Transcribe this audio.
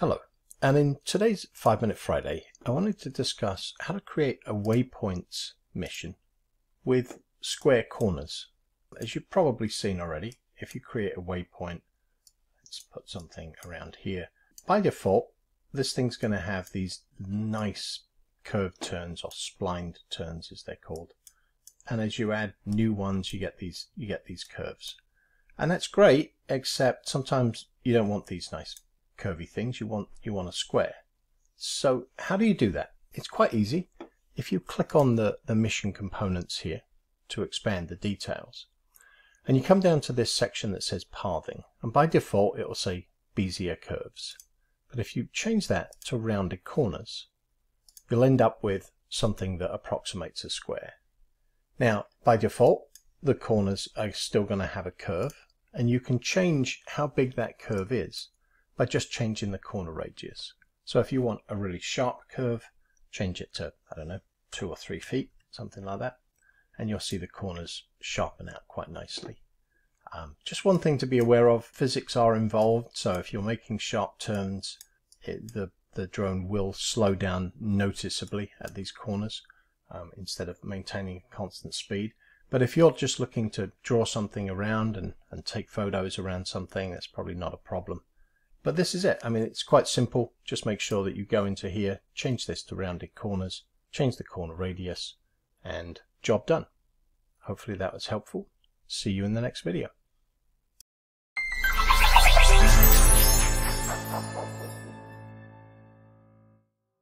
Hello, and in today's 5 Minute Friday, I wanted to discuss how to create a waypoints mission with square corners. As you've probably seen already, if you create a waypoint, let's put something around here. By default, this thing's going to have these nice curved turns or splined turns as they're called. And as you add new ones, you get these you get these curves. And that's great, except sometimes you don't want these nice curvy things, you want, you want a square. So how do you do that? It's quite easy. If you click on the, the mission components here to expand the details, and you come down to this section that says pathing, and by default it will say Bezier curves. But if you change that to rounded corners, you'll end up with something that approximates a square. Now, by default, the corners are still going to have a curve, and you can change how big that curve is by just changing the corner radius. So if you want a really sharp curve, change it to, I don't know, two or three feet, something like that, and you'll see the corners sharpen out quite nicely. Um, just one thing to be aware of, physics are involved, so if you're making sharp turns, it, the, the drone will slow down noticeably at these corners um, instead of maintaining constant speed. But if you're just looking to draw something around and, and take photos around something, that's probably not a problem. But this is it. I mean, it's quite simple. Just make sure that you go into here, change this to rounded corners, change the corner radius, and job done. Hopefully that was helpful. See you in the next video.